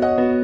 thank you